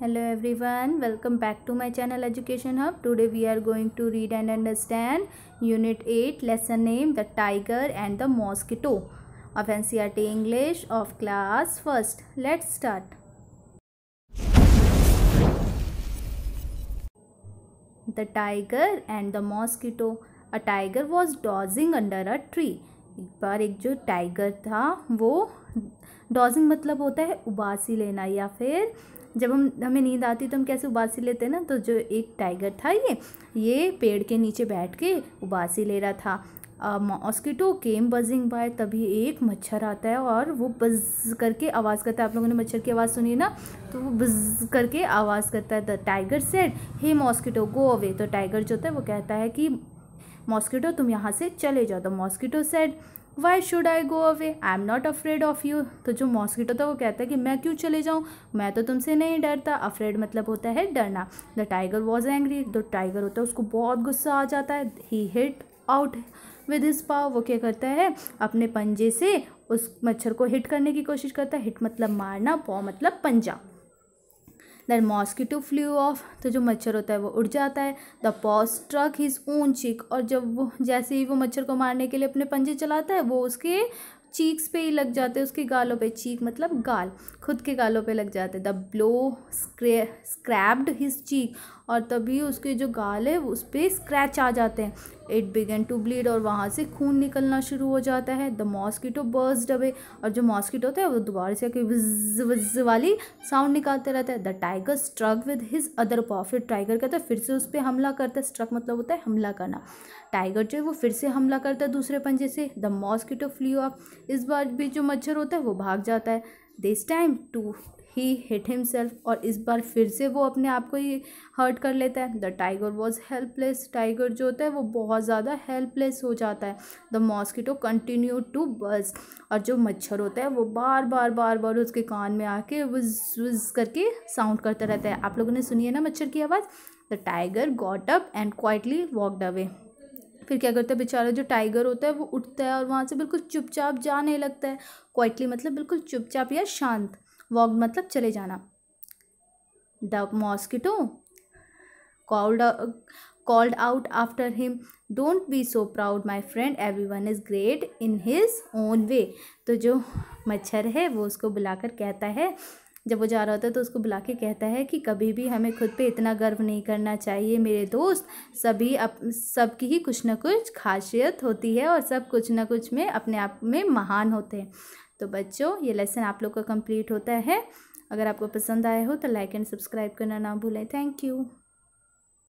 Hello everyone welcome back to my channel education hub today we are going to read and understand unit eight lesson name the tiger and the mosquito of N C R T English of class first let's start the tiger and the mosquito a tiger was dozing under a tree एक बार एक जो tiger था, वो dodging मतलब होता है उबासी लेना या फिर जब हम, हमें नींद आती तो हम कैसे उबासी लेते ना? तो जो एक टाइगर था ये ये पेड़ के नीचे बैठ के उबासी ले रहा था। मॉस्किटो केम बजिंग बाय तभी एक मच्छर आता है और वो बज करके आवाज़ करता है। आप लोगों ने मच्छर की आवाज़ सुनी ना? तो वो बज करके आवाज़ करता है। The tiger said hey mosquito go away तो टाइगर जो होता है वो कहता है कि मॉस्किटो तुम यहाँ से चले जाओ। The mosquito said why should I go away I am not afraid of you तो जो मॉस्किटो था, वो कहता है कि मैं क्यों चले जाऊँ? मैं तो तुमसे नहीं डरता। अफ्रेड मतलब होता है डरना। द टाइगर वॉज़ एंग्री जो टाइगर होता है, उसको बहुत गुस्सा आ जाता है। He hit out with his paw वो क्या करता है? अपने पंजे से उस मच्छर को हिट करने की कोशिश करता है। हिट मतलब मारना पॉ मतलब पंजा। दैन मॉस्किटो फ्लू ऑफ़ तो जो मच्छर होता है वो उड़ जाता है। The paws struck his own cheek और जब वो जैसे ही वो मच्छर को मारने के लिए अपने पंजे चलाता है, वो उसके चीक्स पे ही लग जाते उसके गालों पे चीक मतलब गाल, खुद के गालों पे लग जाते the blow scraped his cheek और तभी उसके जो गाल है, उस पर स्क्रैच आ जाते हैं। इट बिगन टू ब्लीड और वहाँ से खून निकलना शुरू हो जाता है। द मॉस्किटो बर्स डबे और जो मॉस्किटो होता है, वो दोबारा से विज विज वाली साउंड निकालते रहता है। The tiger struck with his other paw फिर टाइगर कहता है, फिर से उस पर हमला करता है। स्ट्रक मतलब होता है हमला करना। टाइगर जो है, वो फिर से हमला करता है दूसरे पंजे से। द मॉस्किटो फ्लू ऑफ़ इस बार भी जो मच्छर होता है, वो भाग जाता है। This time too he hit himself और इस बार फिर से वो अपने आप को ही हर्ट कर लेता है। The tiger was helpless tiger जो होता है, वो बहुत ज़्यादा हेल्पलेस हो जाता है। The mosquito continue to buzz और जो मच्छर होता है, वो बार बार बार बार उसके कान में आके वज वज करके साउंड करता रहता है। आप लोगों ने सुनी है ना मच्छर की आवाज़? The tiger got up and quietly walked away फिर क्या करता है, बेचारा जो टाइगर होता है, वो उठता है और वहाँ से बिल्कुल चुपचाप जाने लगता है। क्वाइटली मतलब बिल्कुल चुपचाप या शांत वॉक मतलब चले जाना। The mosquito called called out after him don't be so proud my friend everyone is great in his own way तो जो मच्छर है, वो उसको बुलाकर कहता है जब वो जा रहा होता है तो उसको बुला के कहता है कि कभी भी हमें खुद पे इतना गर्व नहीं करना चाहिए, मेरे दोस्त। सभी अप, सबकी ही कुछ ना कुछ खासियत होती है और सब कुछ ना कुछ में अपने आप में महान होते हैं। तो बच्चों, ये लेसन आप लोग का कंप्लीट होता है। अगर आपको पसंद आया हो तो लाइक एंड सब्सक्राइब करना ना भूलें। Thank you.